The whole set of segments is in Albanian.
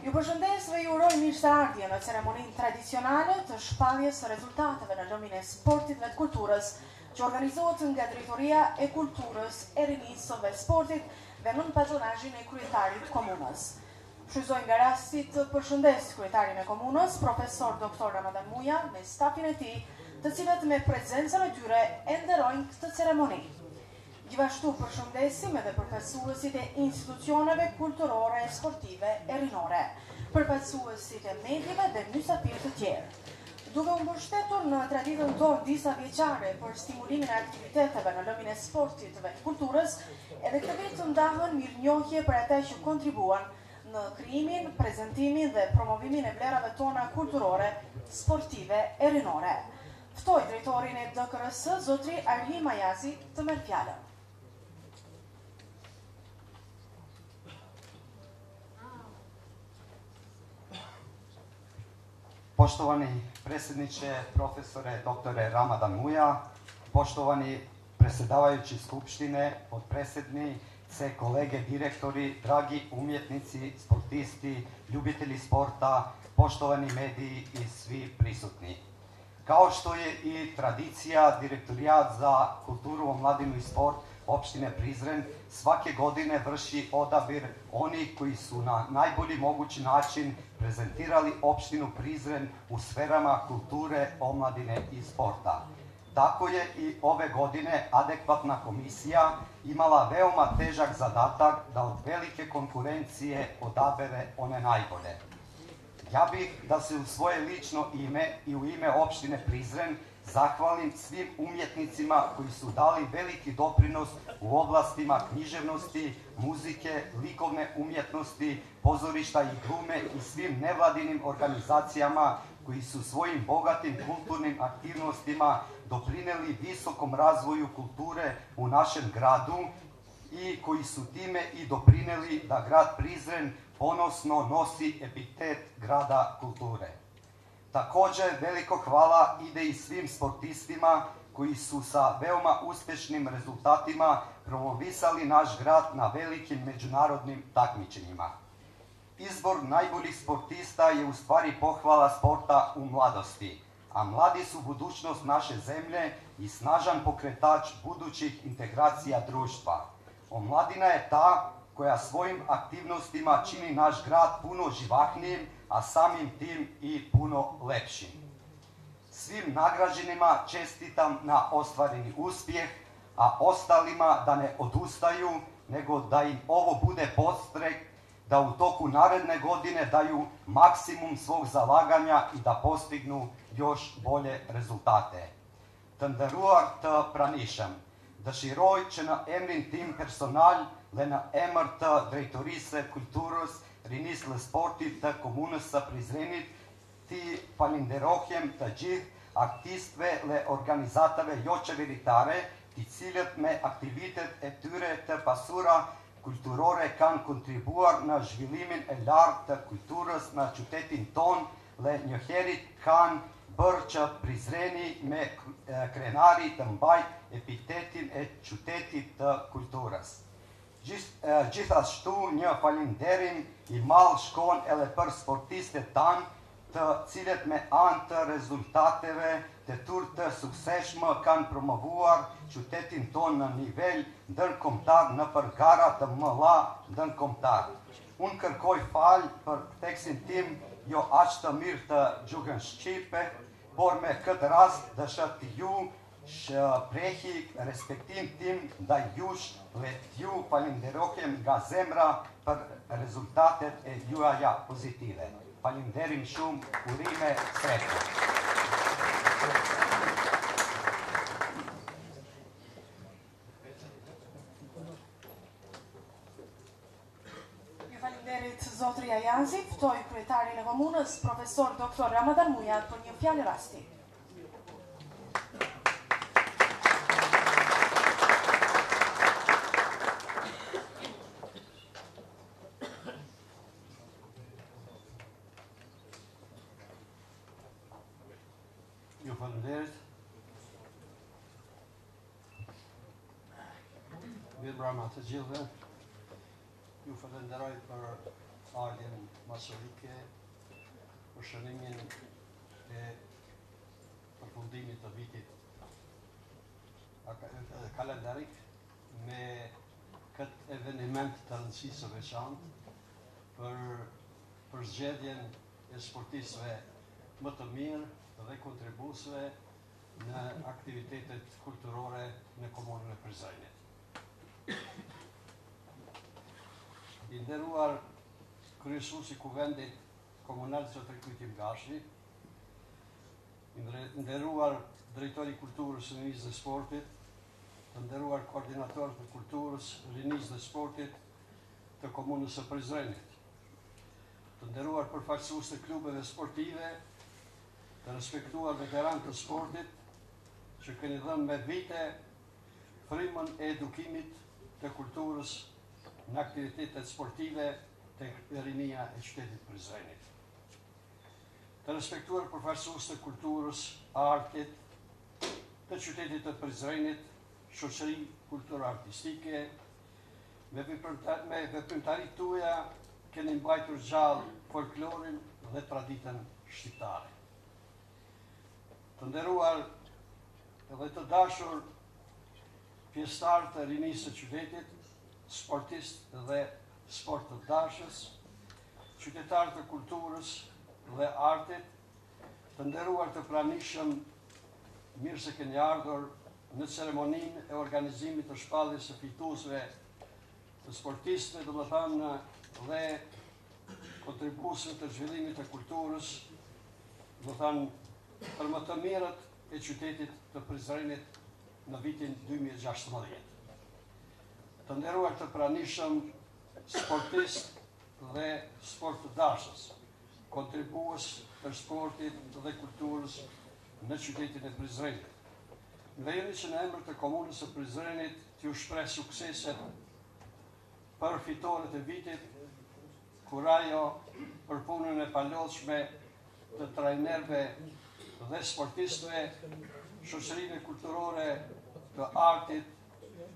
Ju përshëndes dhe ju uroj mirë se ardhje në ceremoninë tradicionale të shpalljes së rezultateve në lëmin e sportit dhe të kulturës, që organizohet nga Drejtoria e Kulturës, e Rinisë dhe Sportit dhe nën patronazhin e kryetarit të komunës. Shfrytëzoj nga rasti të përshëndes kryetarin e komunës, profesor doktor Ramadan Muja me stafin e tij, të cilët me prezencën e tyre e nderojnë këtë ceremoni. Gjithashtu përshëndesim edhe përfaqësuesit e institucioneve kulturore e sportive e rinore, përfaqësuesit e medieve dhe mysafirë të tjerë. Duke u mbështetur në traditën tonë disavjeçare për stimulimin e aktiviteteve në lëmin e sportit dhe të kulturës, edhe këtë vit do të ndahen mirënjohje për ata që kontribuan në krijimin, prezentimin dhe promovimin e vlerave tona kulturore, sportive e rinore. Ftoj drejtorin e DKRS, zotri Arhi Majazi, të marrë fjalën. Poštovani predsjedniče, profesore, doktore Ramadan Muja, poštovani predsjedavajući Skupštine, se kolege, direktori, dragi umjetnici, sportisti, ljubitelji sporta, poštovani mediji i svi prisutni. Kao što je i tradicija, direktorijat za kulturu, mladinu i sport opštine Prizren svake godine vrši odabir onih koji su na najbolji mogući način prezentirali opštinu Prizren u sferama kulture, omladine i sporta. Tako je i ove godine adekvatna komisija imala veoma težak zadatak da od velike konkurencije odabere one najbolje. Ja bih da se u svoje lično ime i u ime opštine Prizren zahvalim svim umjetnicima koji su dali veliki doprinos u oblastima književnosti, muzike, likovne umjetnosti, pozorišta i glume i svim nevladinim organizacijama koji su svojim bogatim kulturnim aktivnostima doprineli visokom razvoju kulture u našem gradu i koji su time i doprineli da grad Prizren ponosno nosi epitet grada kulture. Također veliko hvala ide i svim sportistima koji su sa veoma uspješnim rezultatima promovisali naš grad na velikim međunarodnim takmičenjima. Izbor najboljih sportista je u stvari pohvala sporta u mladosti, a mladi su budućnost naše zemlje i snažan pokretač budućih integracija društva. Omladina je ta koja svojim aktivnostima čini naš grad puno živahnijim a samim tim i puno lepšim. Svim nagrađenima čestitam na ostvareni uspjeh, a ostalima da ne odustaju, nego da im ovo bude postrek da u toku naredne godine daju maksimum svog zalaganja i da postignu još bolje rezultate. tanderu pranišam. da široj će na emrin tim personal, le na emrt drejtorise kulturus rinis lësportit të komunës së Prizrenit, T'i falinderohem të gjithë artistëve dhe organizatave joqeveritare të cilët me aktivitetet e tyre të pasura kulturore kanë kontribuar në zhvillimin e lartë të kulturës në qytetin tonë dhe njëherit kanë bërë që Prizreni me krenari të mbajë epitetin e qytetit të kulturës. Gjithashtu një falimnderim i madh shkon edhe për sportistët tanë të cilët me anë të rezultateve të tyre të suksesshme kanë promovuar qytetin tonë në nivel ndërkombëtar nëpër gara të mëdha ndërkombëtare. Unë kërkoj falje për theksin tim jo aq të mirë të gjuhën shqipe por me këtë rast desha t'ju Shprehi respektin tim ndaj jush dhe t'ju falimderohem nga zemra për rezultatet e juaja pozitive. Faleminderit shumë, urime sretë. Ju faleminderit zotri Ajazi, ftoj kryetarin e komunës, profesor doktor Ramadan Muja për një fjalë rasti. Mirëmbrëma të gjithëve, ju falenderoj për ardhjen masovike, për shënimin e përfundimit të vitit kalendarik me këtë eveniment të rëndësisë së veçantë për përzgjedhjen e sportistëve më të mirë dhe kontribuesve në aktivitetet kulturore në Komunën e Prizrenit. I nderuar Kryesues i Kuvendit Komunal zotëri Kujtim Gashi, i nderuar Drejtori i Kulturës, Rinisë dhe Sportit, të nderuar koordinatorë të kulturës, rinisë dhe sportit të komunës së Prizrenit, të nderuar përfaqësues të klubeve sportive Të respektuar veteranë të sportit, që keni dhënë me vite frymën e edukimit të kulturës në aktivitetet sportive te rinia e qytetit Prizrenit. Të respektuar përfaqësues të kulturës, artit, të qytetit të Prizrenit, shoqëri kulturo-artistike, Me veprimtaritë tuaja keni mbajtur gjallë folklorin dhe traditën shqiptare. Të nderuar dhe të dashur pjesëtarë të rinisë së qytetit, sportistë dhe sportëdashës, qytetarë të kulturës dhe artit, Të nderuar të pranishëm, mirë se keni ardhur në ceremoninë e organizimit të shpalljes së fituesve të sportistëve, domethënë dhe kontribuesve të zhvillimit të kulturës, domethënë për më të mirët e qytetit të Prizrenit në vitin 2016. Të nderuar të pranishëm sportistë dhe sportdashës. kontribuues të sportit dhe kulturës në qytetin e Prizrenit. Më lejoni që në emër të Komunës së Prizrenit t'ju shpreh sukseset për fitoret e vitit, kurajo për punën e palodhshme të trajnerëve dhe sportistëve, shoqërive kulturore të artit,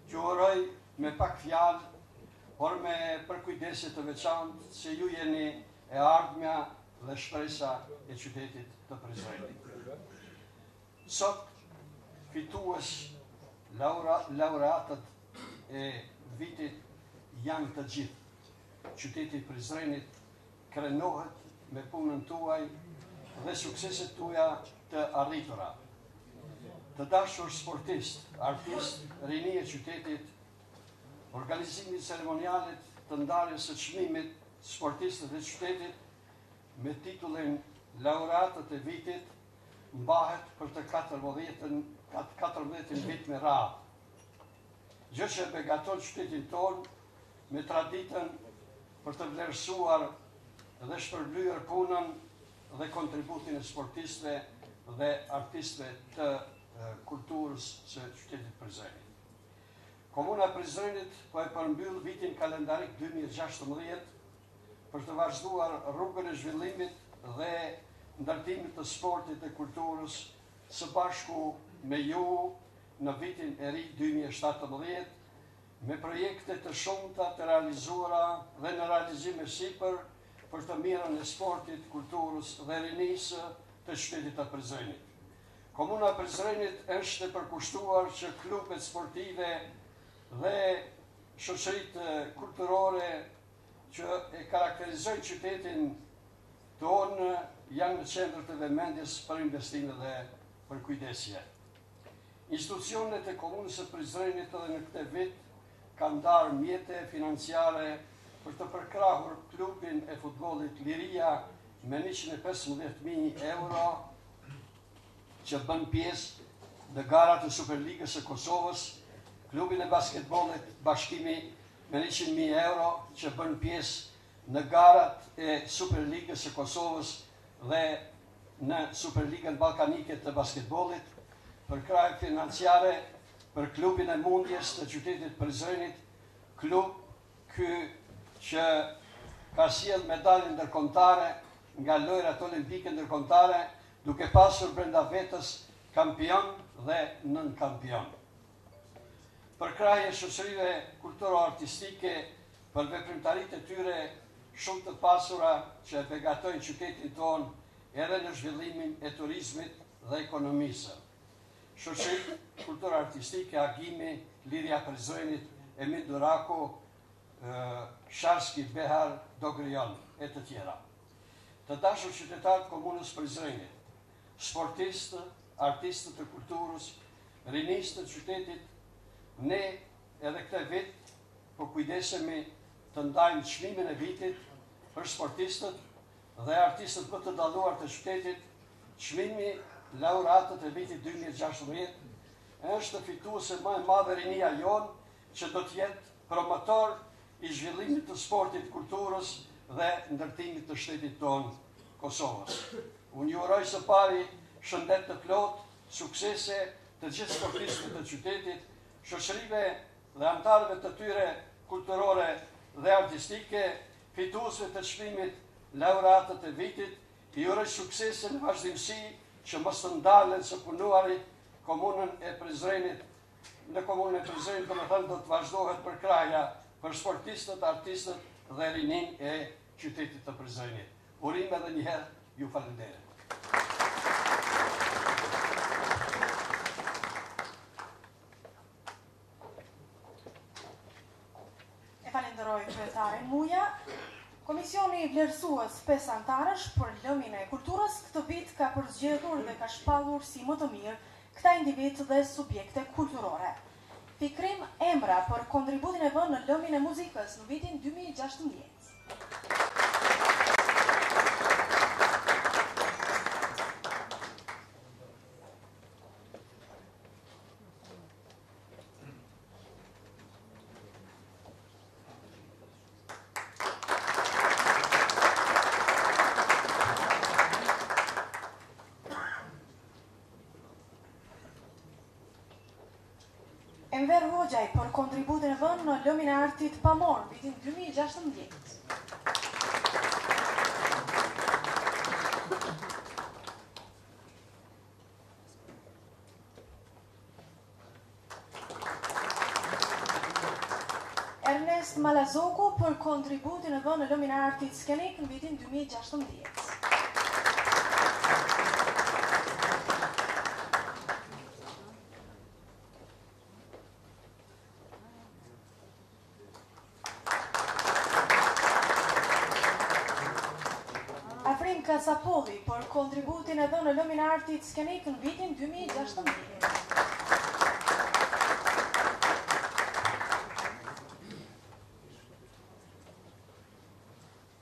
t'ju uroj me pak fjalë por me përkujdesje të veçantë se ju jeni e ardhmja dhe shpresa e qytetit të Prizrenit. Sot fitues laureatët e vitit janë të gjithë. Qyteti i Prizrenit krenohet me punën tuaj dhe sukseset tuaja të arritura. Të dashur sportistë, artistë, rini e qytetit, Organizimi i ceremonialit të ndarjes së çmimit Sportistët e Qytetit me titullin Laureatët e Vitit mbahet për të katërmbëdhjetin vit me radhë. Gjë që e begaton qytetin tonë me traditën për të vlerësuar dhe shpërblyer punën dhe kontributin e sportistëve dhe artistëve të kulturës së qytetit Prizrenit. Komuna e Prizrenit po e përmbyll vitin kalendarik dy mijë e gjashtëmbëdhjetë për të vazhduar rrugën e zhvillimit dhe ndërtimit të sportit e kulturës së bashku me ju në vitin e ri dy mijë e shtatëmbëdhjetë me projekte të shumta të realizuara dhe në realizim e sipër për të mirën e sportit, kulturës dhe rinisë të qytetit të Prizrenit. Komuna e Prizrenit është e përkushtuar që klubet sportive dhe shoqëritë kulturore që e karakterizojnë qytetin tonë janë në qendër të vëmendjes për investime dhe përkujdesje. Institucionet e Komunës së Prizrenit edhe në këtë vit kanë ndarë mjete financiare për të përkrahur klubin e futbollit Liria me njëqind e pesëmbëdhjetë mijë euro që bën pjesë në garat e Superligës së Kosovës, klubin e basketbollit Bashkimi me njëqind mijë euro që bën pjesë në garat e Superligës së Kosovës dhe në Superligën Ballkanike të basketbollit, përkrahje financiare për klubin e mundjes të qytetit Prizrenit, klub ky që ka sjellë medalje ndërkombëtare nga Lojërat Olimpike Ndërkombëtare, duke pasur brenda vetes kampionë dhe nënkampionë. Përkrahje shoqërive kulturo-artistike për veprimtaritë e tyre shumë të pasura që e begatojnë qytetin tonë edhe në zhvillimin e turizmit dhe ekonomisë. Shoqëritë kulturo-artistike, Agimi, Lidhja e Prizrenit, Emin Duraku, Sharski, Behar, Dogru Yol, e të tjera. Të dashur qytetarë të komunës Prizrenit, sportistë, artistë të kulturës, rinisë të qytetit, ne edhe këtë vit po kujdesemi të ndajmë çmimin e vitit për sportistët dhe artistët më të dalluar të qytetit Çmimi Laureatët e vitit dy mijë e gjashtëmbëdhjetë është fituese më e madhe rinia jonë që do të jetë promotor i zhvillimit të sportit, kulturës dhe ndërtimit të shtetit tonë, Kosovës. Unë ju uroj së pari shëndet të plotë, suksese të gjithë sportistëve të qytetit, shoqërive dhe anëtarëve të tyre kulturore dhe artistike, fituesve të çmimit Laureatët e vitit I uroj suksese në vazhdimësi që mos të ndalen së punuari komunën e Prizrenit në komunën e Prizrenit domethënë do të vazhdohet përkrahja për sportistët, artistët dhe rininë e qytetit të Prizrenit. Urime edhe një herë, ju falënderoj. E falenderoj kryetarin Muja. Komisioni vlerësues pesë anëtarësh për lëmin e kulturës këtë vit ka përzgjedhur dhe ka shpallur si më të mirë këta individë dhe subjekte kulturore. Fikrim Emra për kontributin e dhënë në lëmin e muzikës në vitin 2016. Enver Hoxhaj për kontributin e dhënë në lëmin e artit pamor, në vitin 2016. Ernest Malazogu për kontributin e dhënë në lëmin e artit skenik në vitin 2016. Afrim Kasapolli për kontributin e dhënë në lëmin e artit skenik në vitin 2016.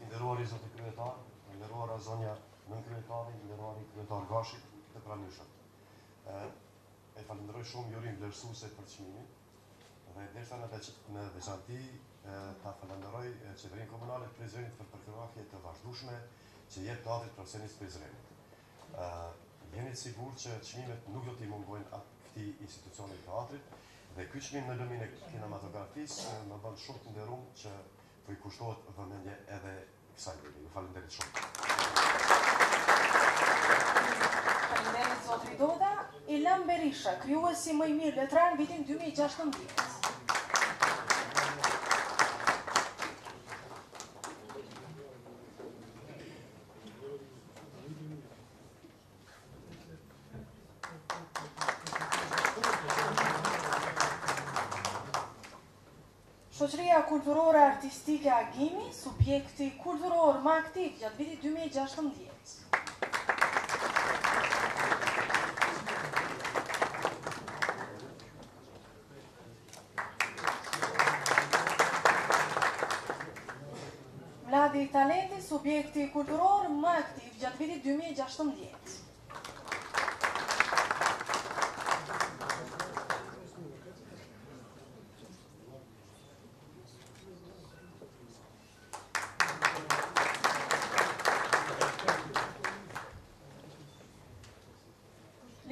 I nderuari zoti kryetar, i nderuara zonja nënkryetare, i nderuari kryetar Gashi të pranishëm. Ë e falenderoj shumë jurinë vlerësuese për çmimin. Dhe desha në veç në veçanti ta falenderoj qeverinë komunale të Prizrenit për përkrahje të vazhdueshme që i jep teatrit profesionist të Prizrenit. Ë jeni të sigurt që çmimet nuk do t'i mungojnë atë këtij institucioni të teatrit dhe ky çmim në lëmin e kinematografisë më bën shumë të nderuar që po i kushtohet vëmendje edhe kësaj vende. Ju faleminderit shumë. Faleminderit zotri Doda, Ilam Berisha, krijuesi më i mirë letrar në vitin 2016. Shoqëria Kulturore Artistike Agimi, subjekti kulturor më aktiv gjatë vitit dy mijë e gjashtëmbëdhjetë. Vladi Talenti, subjekti kulturor më aktiv gjatë vitit dy mijë e gjashtëmbëdhjetë.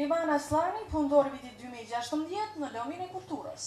Liman Aslani, punëtor i vitit 2016 në Lëmin e Kulturës.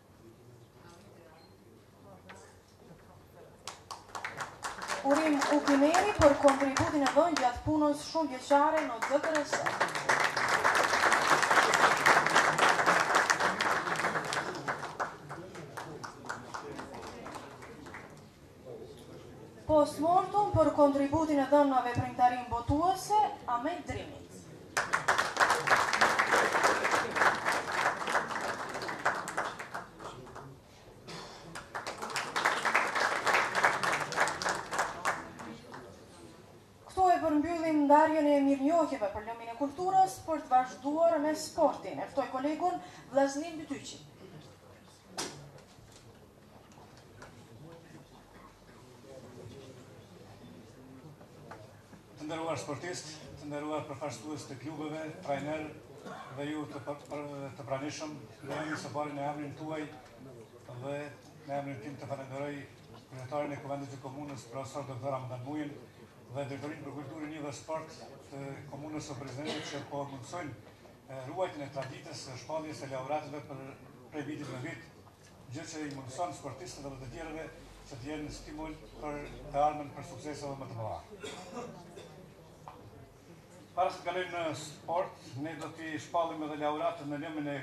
Urim Ukimeni për kontributin e dhënë gjatë punës shumë vjeçare në ZRS. Post mortem për kontributin e dhënë në veprimtarinë botuese, Ahmet Drimit. Këtu e përmbyllim ndarjen e mirënjohjeve për lëmin e kulturës për të vazhduar me sportin. E ftoj kolegun Vlasnin Bytyqi. Të nderuar sportistë, të nderuar përfaqësues të klubeve, trajnerë dhe ju të, për, për, të pranishëm, lejomëni së pari në emrin tuaj dhe në emrin tim të falenderoj kryetarin e kuvendit të komunës, profesor Dr. Ramadan Mujën, dhe drejtorin për kulturë, rini dhe sport të komunës së Prizrenit që po mundësojnë ruajtjen e traditës së shpalljes së laureatëve për prej vitit në vit, gjë që i mundëson sportistëve dhe të tjerëve që të jenë stimul për të ardhmen për suksese edhe më të mëdha. Para se të kalojmë në sport, ne do t'i shpallim edhe laureatët në lëmin e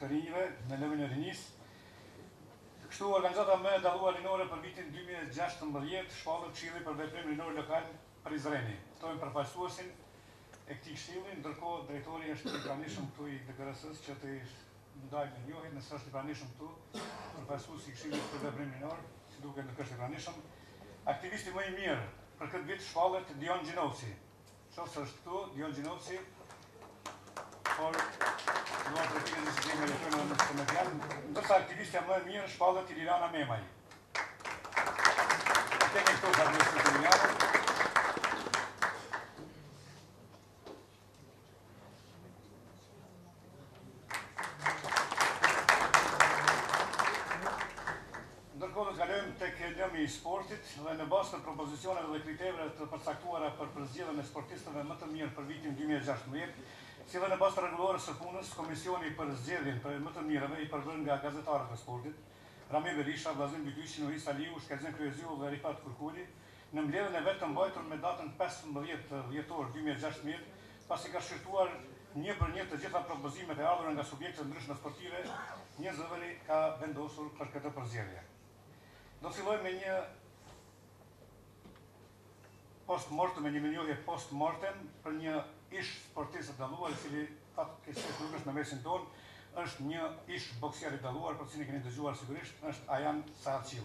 të rinjve, në lëmin e rinisë. Kështu organizata më e dalluar rinore për vitin 2016 shpallet këshilli për veprim rinor lokal Prizreni. Ftojmë përfaqësuesin e këtij këshilli, ndërkohë drejtori është i pranishëm këtu i DKRS-së që të Ndajë mirënjohjen nëse është i pranishëm këtu, përfaqësuesi i Këshillit për Veprim Rinor, si duket nuk është i pranishëm. Aktivisti më i mirë për këtë vit shpallet Dion Gjinovci. A është këtu, Dion Gjinovci, por duan të rëpikën në si gjemi e tërë në të median, ndërsa aktivistja më e mirë shpallet Ilirana Memaj. Në të një këtu, sa të një së të një Ndërkohë do të kalojmë tek lëmi i sportit dhe në bazë të propozicioneve dhe kritereve të përcaktuara për përzgjedhjen e sportistëve më të mirë për vitin 2016, si dhe në bazë të rregullores së punës, komisioni për zgjedhjen për më të mirëve i përbërë nga gazetarët e sportit, Rami Berisha, Vllaznim Bytyqi, Nuri Saliu, Shkëlzen Kryeziu dhe Rifat Kurkuli, në mbledhjen e vet të mbajtur me datën pesëmbëdhjetë dhjetor dy mijë e gjashtëmbëdhjetë, pasi ka shqyrtuar një për një të gjitha propozimet e ardhura nga subjektet e ndryshme sportive, njëzëri ka vendosur për këtë përzgjedhje. Do fillojmë me një post mortem, me një mirënjohje post mortem për një ish sportist të dalluar, i cili fatkeqësisht nuk është në mesin tonë, është një ish boksier i dalluar, për të cilin keni dëgjuar sigurisht, është Ajhan Sahatçiu.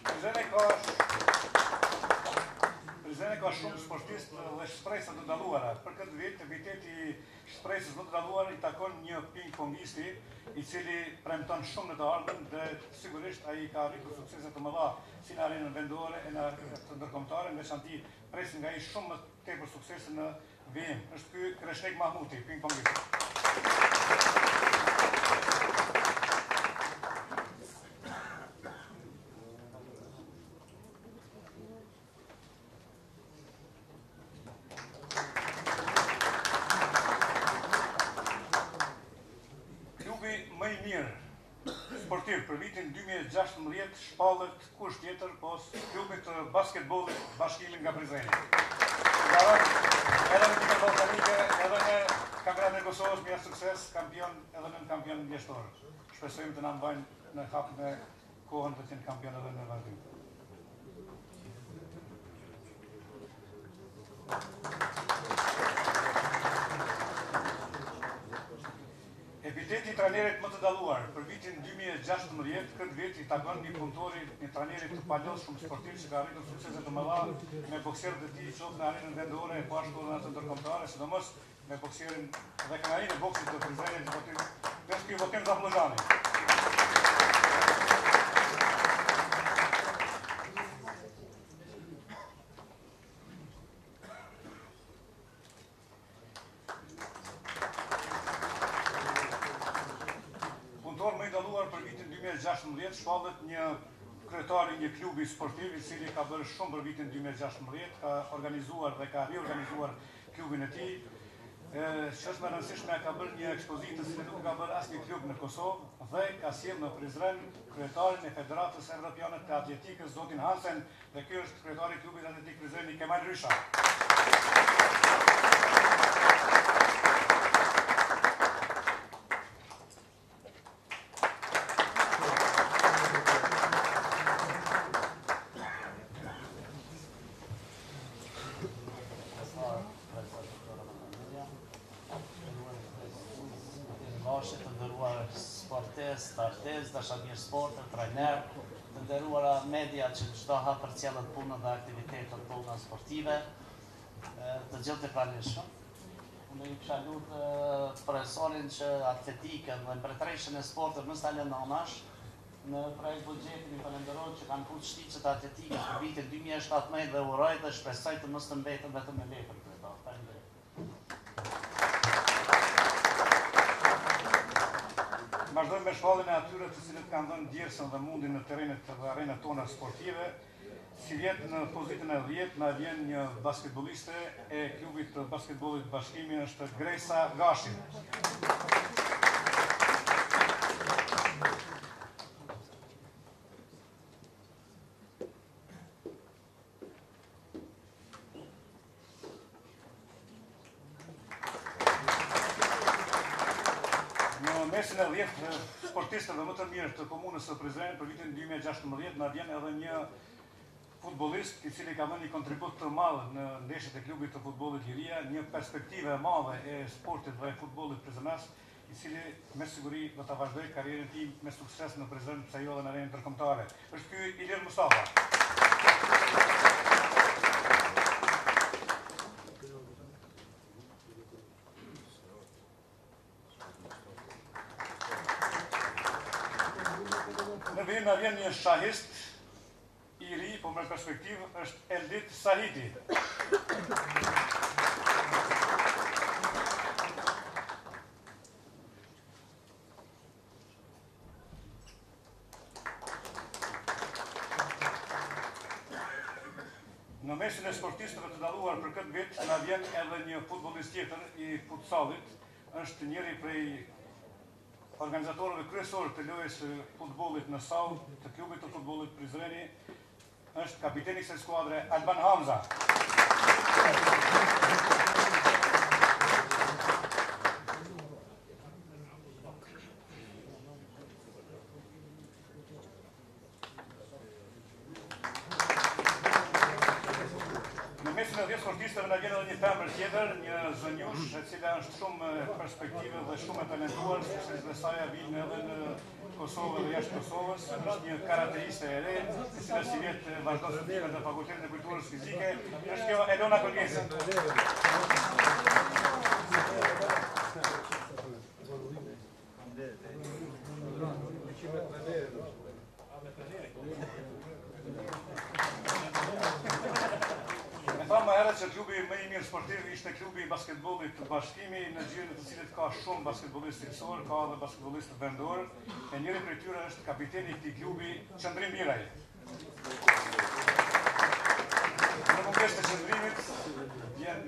Prizreni ka Prizreni ka shumë sportistë dhe shpresa të dalluara. Për këtë vit, epiteti i shpresës më të dalluar i takon një ping pongisti, i cili premton shumë në të ardhmen dhe sigurisht ai ka arritur suksese të mëdha si në arenën vendore edhe në atë ndërkombëtare, në veçanti presim nga ai shumë më Tepër suksese në vijim. Është ky Kreshnik Mahmuti, ping pongist. Klubi më i mirë Sportiv për vitin dy mijë e gjashtëmbëdhjetë shpallet kush tjetër pos klubit të basketbollit Bashkimi nga Prizreni. Ka garuar edhe në Ligën Ballkanike edhe në Kampionatin e Kosovës me sukses kampion edhe nënkampion vjeshtor. Shpresojmë të na mbajnë në hap me kohën për të qenë kampion edhe në vazhdim. Thank you. Epiteti i trajnerit më të dalluar për vitin dy mijë e gjashtëmbëdhjetë, këtë vit i takon një punëtori, një trajneri të palodhshëm sportiv që ka arritur suksese të mëdha me bokserët e tij qoftë në arenën vendore e po ashtu edhe në atë ndërkombëtare, sidomos me bokserin dhe krenarinë e boksit të Prizrenit, Botim, është ky Botim Zafllozhani. Punëtor më i dalluar për vitin 2016 shpallet një kryetar i një klubi sportiv i cili ka bërë shumë për vitin 2016, ka organizuar dhe ka riorganizuar klubin e tij. Ç'është më e rëndësishme ka bërë një ekspozitë që nuk ka bërë asnjë klub në Kosovë dhe ka sjellë në Prizren kryetarin e Federatës Evropiane të Atletikës zotin Hansen, Dhe ky është kryetari i klubit atletik Prizreni Kemal Rysha. Bashkë të nderuar sportistë, sportiste, dashamirë sporti, trajnerë, Të nderuara media që çdo hap përcjellin punën dhe aktivitetet tona sportive, të gjithë të pranishëm. Unë i kisha lutë profesorin që atletikën dhe mbretëreshën e sportit mos ta lënë anash, në projektbuxhetin i falënderoj që kanë futë shtigjet e atletikës për vitin 2017 dhe uroj dhe shpresoj të mos të mbeten vetëm në letër këto. Faleminderit. Vazhdojmë me shpalljen e atyre të cilët kanë dhënë djersën dhe mundin në terrenet dhe arenat tona sportive. Sivjet në pozitën e dhjetë, na vjen një basketboliste e klubit të basketbollit Bashkimi, është Gresa Gashi. mesin e 10 sportistëve më të mirë të komunës së Prizrenit për vitin 2016 na vjen edhe një futbollist i cili ka dhënë një kontribut të madh në ndeshjet e klubit të futbollit Liria, një perspektivë e madhe e sportit dhe e futbollit prizrenas, i cili me siguri do ta vazhdojë karrierën e tij me sukses në Prizren, pse jo edhe në arenën ndërkombëtare. Është ky Ilir Mustafa. Në vijim na vjen një shahist I ri, po me perspektivë, është Eldit Sahiti. Në mesin e sportistëve të dalluar për këtë vit, na vjen edhe një futbolist tjetër i futsalit, është njëri prej Organizatorëve kryesorë të lojës së futbollit në sallë të klubit të futbollit Prizreni është kapiteni i kësaj skuadre Alban Hamza. Në mesin e 10 sportistëve na vjen edhe një femër tjetër, një zonjushë, e cila është shumë perspektive dhe shumë e talentuar, sukseset e saja vijnë edhe në Kosovë dhe jashtë Kosovës, është një karateiste e re, e cila sivjet vazhdon studimet në Fakultetin e Kulturës Fizike, është kjo Elona Kolgesi. thamë më herët që klubi më i mirë sportiv ishte klubi i basketbollit Bashkimi në gjirin e të cilit ka shumë basketbollistë cilësorë, ka edhe basketbollistë vendorë, e njëri prej tyre është kapiteni i këtij klubi, Qëndrim Biraj. Në mungesë të Qëndrimit, vjen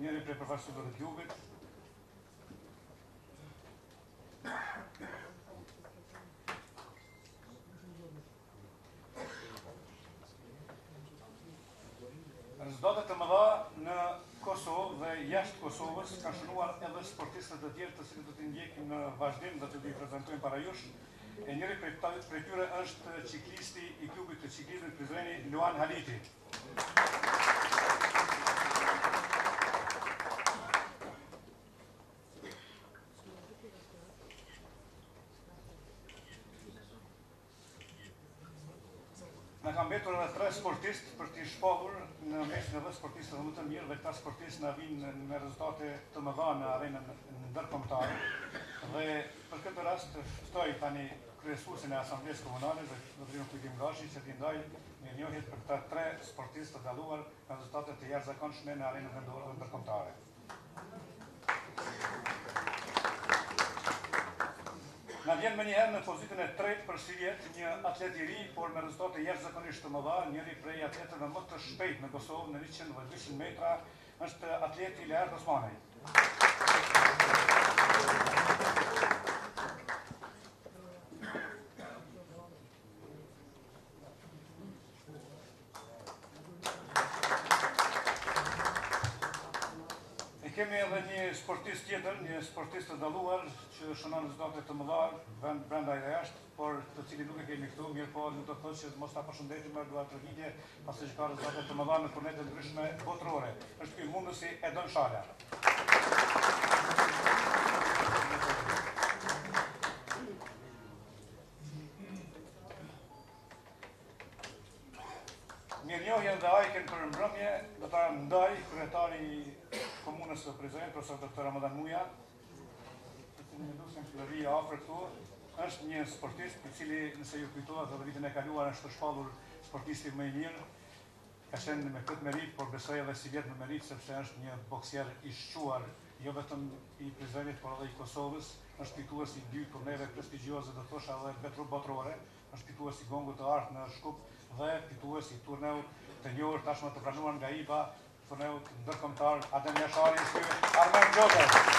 njëri prej përfaqësuesve të klubit, Rezultate të mëdha në Kosovë dhe jashtë Kosovës kanë shënuar edhe sportistët e tjerë të cilët do t'i ndjekim në vazhdim dhe do t'i prezentojmë para jush. E njëri prej tyre është çiklisti i klubit të çiklizmit Prizreni Luan Haliti. Na kanë mbetur edhe tre sportistë për t'i shpallur në mesin e dhjetë sportistëve më të mirë dhe këta sportistë na vijnë me rezultate të mëdha në arenën ndërkombëtare dhe për këtë rast ftoj tani kryesuesin e asamblesë komunale zotëri Kujtim Gashi që t'i ndajë mirënjohjet për këta tre sportistë të dalluar me rezultate të jashtëzakonshme në arenën vendore dhe ndërkombëtare. Na vjen me njëherë në pozitën e tretë për sivjet një atlet i ri, por me rezultate jashtëzakonisht të mëdha, njëri prej atletëve më të shpejtë në Kosovë në 100 dhe 200 metra, është atleti Leart Osmanaj. E kemi edhe një sportist tjetër, një sportist të dalluar, që shënon rezultate të mëdha, vend brenda dhe jashtë, por të cilin nuk e kemi këtu, mirëpo nuk do të thotë që të mos ta përshëndetim me duartrokitje, pasi që ka rezultate të mëdha në turne të ndryshme botërore. Është ky mundësi, Edon Shala. Mirënjohjen dhe ajken për mbrëmje do ta ndajë kryetari i komunës së Prizrenit, profesor doktor Ramadan Muja, i cili më duket se vjen afër këtu, është një sportist i cili nëse ju kujtohet edhe vitin e kaluar është shpallur sportisti më i mirë. Ka qenë me këtë meritë, por besoj edhe sivjet me meritë sepse është një boksier i shquar jo vetëm i Prizrenit, por edhe i Kosovës, është fitues i dy turneve prestigjioze, do të thosha edhe betro botërore, Është fitues i gongut të artë në Shkup dhe fitues i turneut të njohur tashmë të pranuar nga IBA, turneut ndërkombëtar Adem Jashari është ky Armend Xhoxhaj.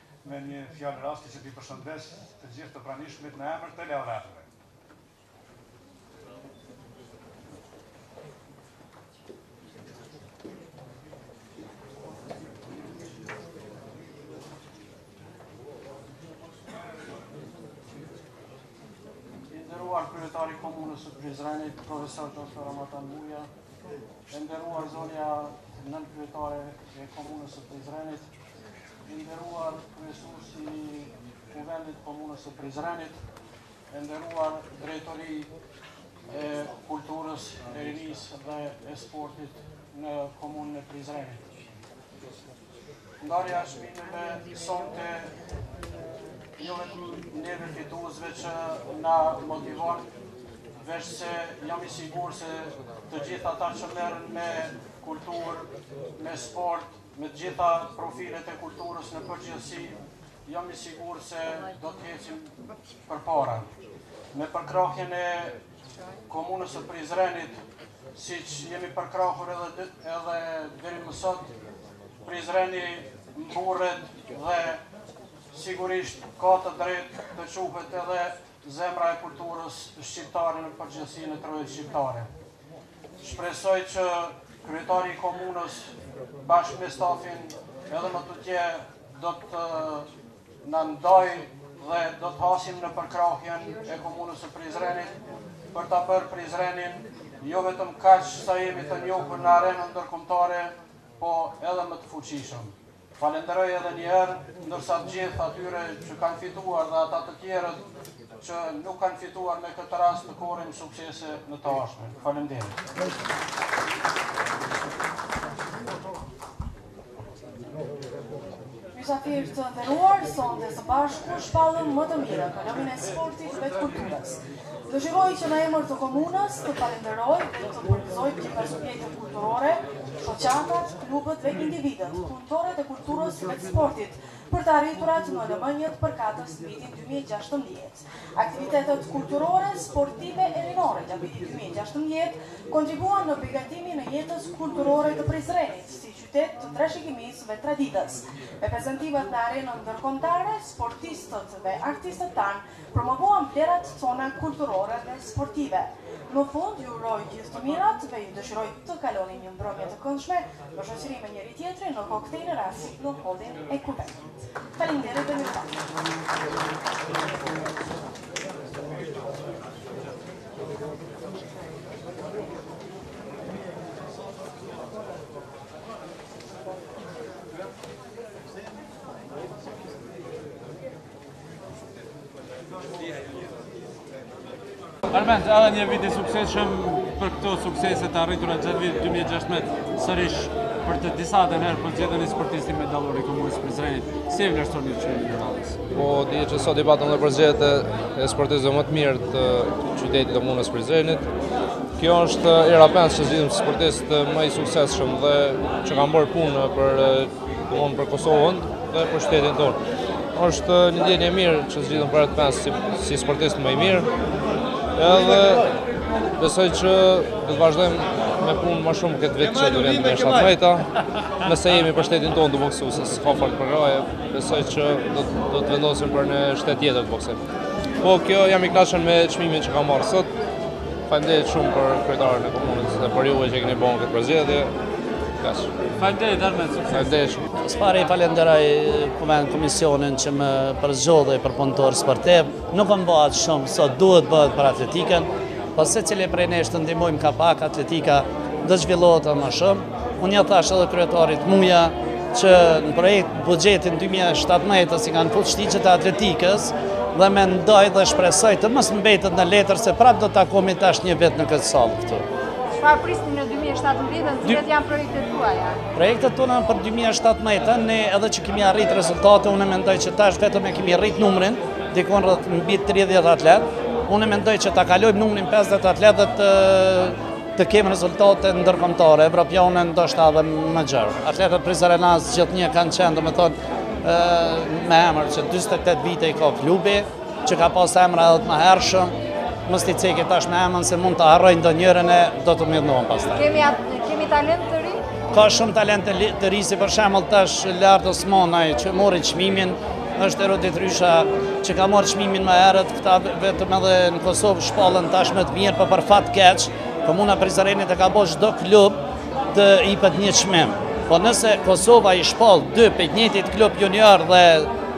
Me një fjalë rasti që t'i përshëndes të gjithë të pranishmit në emër të laureatëve. I nderuar kryetar i komunës së Prizrenit, profesor Dr. Ramadan Muja, e nderuar zonja nënkryetare e komunës së Prizrenit, I nderuar kryesues i Kuvendit të Komunës së Prizrenit, e nderuar drejtori e kulturës, e rinisë dhe e sportit në komunën e Prizrenit. Ndarja e çmimeve sonte jo vetëm neve fituesve që na motivon, veçse jam i sigurt se të gjithë ata që merren me kulturë, me sport, Me të gjitha profilet e kulturës në përgjithësi, jam i sigurt se do të ecim përpara. Me përkrahjen e komunës së Prizrenit, siç jemi përkrahur edhe, edhe deri më sot, Prizreni mburret dhe sigurisht ka të drejtë të quhet edhe zemra e kulturës shqiptare në përgjithësi në trojet shqiptare. Shpresoj që kryetari i komunës bashkë me stafin edhe më tutje do të na ndajë dhe do të hasim në përkrahjen e komunës së Prizrenit për ta bërë Prizrenin jo vetëm kaq sa jemi të njohur në arenën ndërkombëtare, po edhe më të fuqishëm. Falenderoj edhe një herë, ndërsa të gjithë atyre që kanë fituar dhe ata të tjerët që nuk kanë fituar me këtë rast të korrin suksese në të ardhmen. Faleminderit. Mysafirë të nderuar, sonde së bashku shpallëm më të mirët në lëmin e sportit dhe të kulturës. Dëshiroj që në emër të komunës të falenderoj dhe të përgëzoj gjitha subjektet kulturore, shoqatat, klubet dhe individët, punëtorët e kulturës dhe të sportit, për të arriturat në lëmenjtë përkatës në vitin 2016. Aktivitetet kulturore, sportive e rinore gjatë vitit 2016 kontribuan në begatimin e jetës kulturore të Prizrenit, si qytet të trashëgimisë dhe traditës. Me prezantimet në arenën ndërkombëtare, sportistët dhe artistët tanë Promovuan vlerat tona kulturore dhe sportive. Në fund ju uroj gjithë të mirat dhe ju dëshiroj të kaloni një mbrëmje të këndshme në shoqëri me njëri-tjetrin në koktejin e rastit në hollin e Kubek. Faleminderit dhe mirupafshim. Armend, edhe një vit i suksesshëm për këto suksese të arritura gjatë vitit 2016, sërish për të disatën herë përzgjidheni sportisti më i dalluar i komunës Prizrenit. Si e vlerëson një çmim të dalluar? Po, di që sot u mbajtën dhe përzgjedhjet e sportistëve më të mirë të qytetit të komunës Prizrenit. Kjo është hera e pestë që zgjidhem sportisti më i suksesshëm dhe që kam bërë punë për Komunën, për Kosovën dhe për shtetin tonë. Është një ndjenjë e mirë që zgjidhem për herë të pestë si sportist më i mirë. Edhe besoj që do të vazhdojmë me punë më shumë këtë vit që po vjen, 17-ta. Nëse jemi për shtetin tonë tu boksu, se s'ka fort përkrahje, besoj që do të vendosim për një shtet tjetër të boksim. Po kjo jam i knaqun me çmimin që kam marrë sot. Faleminderit shumë për kryetarin e komunës dhe për juve që keni bën këtë përzgjedhje. Kaq. Faleminderit Armen, suksese. Faleminderit shumë. Së pari falenderoj kuvend komisionin që më përzgjodhi për punëtor sportiv. Nuk kam bërë aq shumë sa duhet bëhet për atletikën. Po secili prej nesh të ndihmojmë nga pak atletika do zhvillohet më shumë. Unë ia thashë edhe kryetarit Muja që në projektbuxhetin 2017 i kanë fut shtigjet e atletikës dhe mendoj dhe shpresoj të mos mbetet në letër se prap do të takohemi tash një vit në këtë sallë këtu. Çfarë prisni në 2017 dhe cilat janë projektet tuaja? Projektet tona për 2017 ne edhe që kemi arrit rezultate, unë mendoj që tash vetëm e kemi rrit numrin, dikun rreth mbi 30 atletë, unë mendoj që ta kalojmë numrin 50 atletë dhe të të kemë rezultate ndërkombëtare, evropiane ndoshta edhe më gjerë. Atletët prizrenas gjithnjë kanë qenë, domethënë, me emër që 28 vite i ka klubi, që ka pas emra edhe të mëhershëm, mos t'i cek tash me emën se mund të harroj ndonjërin e do të më idhnohen pastaj. Kemi, kemi talentë të rinj? Ka shumë talentë të rinj, si për shembull tash Leart Osmanaj që mori çmimin, Është Erodit Rysha që ka marrë çmimin më herët, këta vetëm edhe në Kosovë shpallën tash më të mirë, por për fat keq, Komuna e Prizrenit e ka bërë çdo klub t'i ipet një çmim. Po nëse Kosova i shpall dy prej të njëjtit klub junior dhe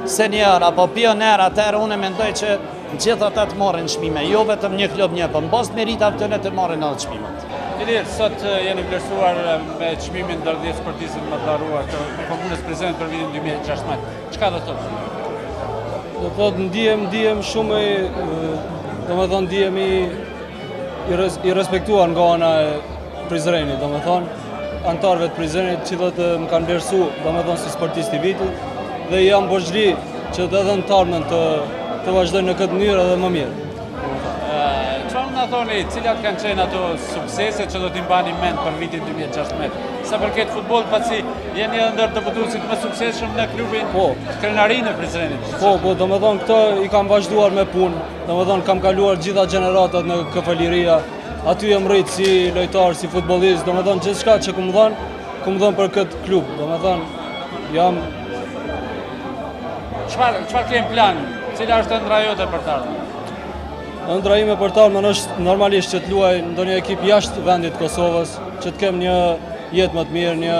senior apo pionier, atëherë unë mendoj që Gjithë ata të marrin çmime, jo vetëm një klub një, por mbas meritave të tyre të marrin edhe çmimet. Ilir, sot jeni vlerësuar me çmimin ndër 10 sportistët më të dalluar të Komunës së Prizrenit për vitin 2016. Çka do të thotë? Do të thotë ndihem, ndihem shumë domethënë ndihem i respektuar nga ana e Prizrenit, domethënë anëtarëve të Prizrenit, të cilët më kanë vlerësu, domethënë si sportist i vitit, dhe jam besimplotë që edhe në t'ardhmen të vazhdojnë në këtë mënyrë edhe më mirë. Ilir, na thoni, cilat kanë qenë ato sukseset që do t'i mbani mend për vitin 2016? Sa i përket futbollit, pasi jeni edhe ndër futbollistët më të suksesshëm në klubin po, krenarinë e Prizrenit? Po, po, domethënë, këto i kam vazhduar me punë, domethënë, kam kaluar gjitha gjeneratat në KF Liria, Aty jam rrit si lojtar, si futbollist, domethonë gjithçka që kom dhonë, kom dhonë për këtë klub, domethonë, jam... Çfarë, çfarë ke në plan, cila është ëndra jote për t'ardhmen? Ëndra ime për t'ardhmen është normalisht që të luaj në ndonjë ekip jashtë vendit të Kosovës, që të kem një jetë më të mirë, një